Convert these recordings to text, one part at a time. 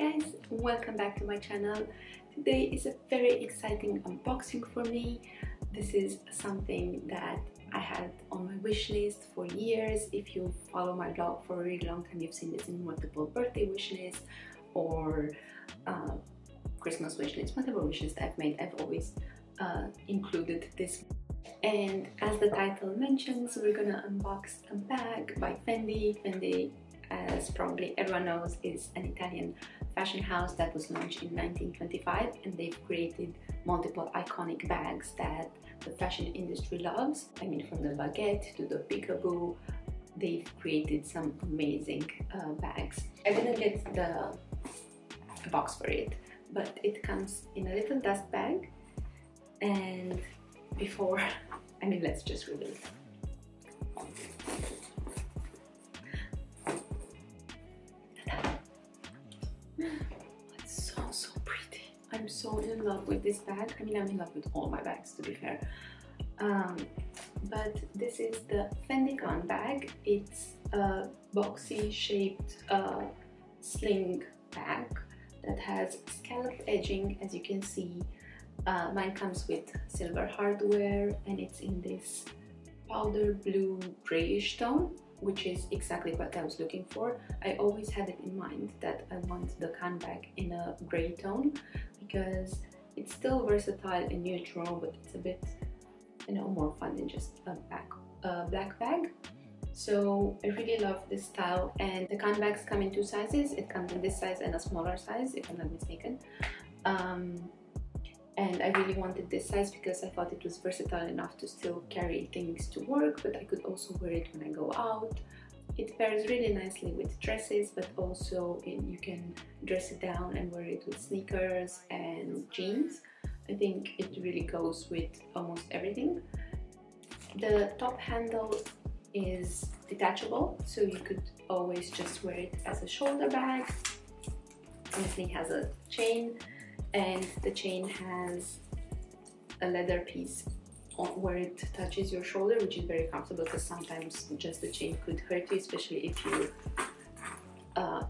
guys, welcome back to my channel. Today is a very exciting unboxing for me. This is something that I had on my wish list for years. If you follow my blog for a really long time, you've seen this in multiple birthday wish lists or uh, Christmas wish lists, whatever wish list I've made, I've always uh, included this. And as the title mentions, we're gonna unbox a bag by Fendi. Fendi as probably everyone knows, is an Italian fashion house that was launched in 1925 and they've created multiple iconic bags that the fashion industry loves. I mean, from the baguette to the peekaboo, they've created some amazing uh, bags. I didn't get the box for it, but it comes in a little dust bag and before, I mean, let's just reveal it. I'm so in love with this bag. I mean, I'm in love with all my bags, to be fair. Um, but this is the Fendi Kan bag. It's a boxy shaped uh, sling bag that has scalloped edging, as you can see. Uh, mine comes with silver hardware and it's in this powder blue grayish tone which is exactly what I was looking for. I always had it in mind that I want the Kan bag in a grey tone because it's still versatile and neutral but it's a bit you know more fun than just a back, a black bag. So I really love this style and the Kan bags come in two sizes. It comes in this size and a smaller size if I'm not mistaken. Um, and I really wanted this size because I thought it was versatile enough to still carry things to work but I could also wear it when I go out. It pairs really nicely with dresses but also you can dress it down and wear it with sneakers and jeans. I think it really goes with almost everything. The top handle is detachable so you could always just wear it as a shoulder bag. Thing has a chain and the chain has a leather piece where it touches your shoulder which is very comfortable because sometimes just the chain could hurt you especially if you uh,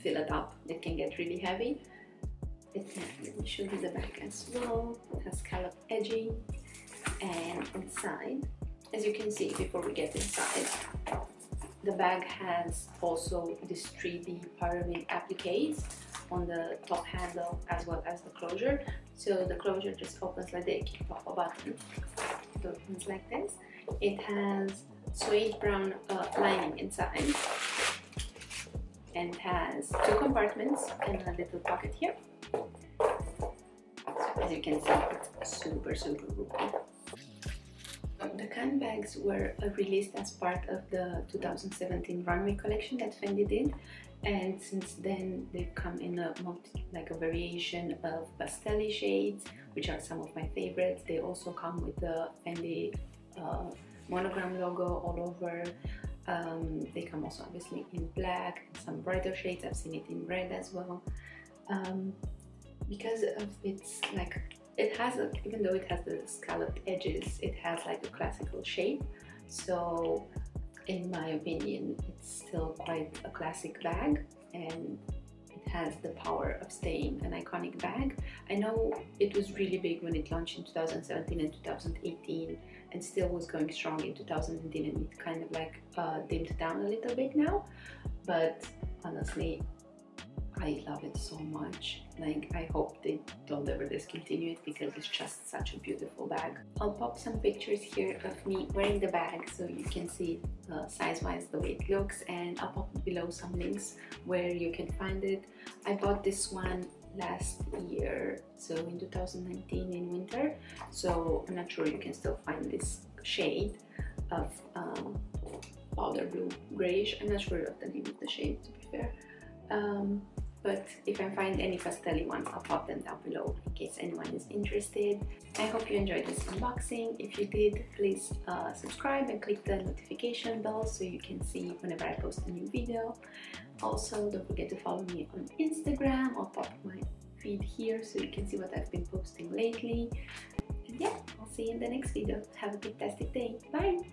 fill it up. It can get really heavy. It, let me show you the back as well. It has scallop edging and inside. As you can see before we get inside the bag has also this 3D pyramid appliques on the top handle as well as the closure. So the closure just opens like you pop a button, it opens like this. It has suede brown uh, lining inside and has two compartments and a little pocket here. So as you can see, it's super, super roomy. The Kan bags were uh, released as part of the 2017 runway collection that Fendi did. And since then they've come in a multi, like a variation of pastelly shades which are some of my favorites. They also come with the Fendi uh, monogram logo all over. Um, they come also obviously in black some brighter shades. I've seen it in red as well. Um, because of its like it has a, even though it has the scalloped edges it has like a classical shape so in my opinion it's still quite a classic bag and it has the power of staying an iconic bag. I know it was really big when it launched in 2017 and 2018 and still was going strong in 2019 and it kind of like uh, dimmed down a little bit now but honestly I love it so much. Like I hope they don't ever discontinue it because it's just such a beautiful bag. I'll pop some pictures here of me wearing the bag so you can see uh, size-wise the way it looks and I'll pop below some links where you can find it. I bought this one last year so in 2019 in winter so I'm not sure you can still find this shade of um, powder blue grayish I'm not sure of the name of the shade to be fair um, but if I find any pastelly ones I'll pop them down below in case anyone is interested. I hope you enjoyed this unboxing. If you did, please uh, subscribe and click the notification bell so you can see whenever I post a new video. Also, don't forget to follow me on Instagram. I'll pop my feed here so you can see what I've been posting lately. And yeah, I'll see you in the next video. Have a fantastic day. Bye!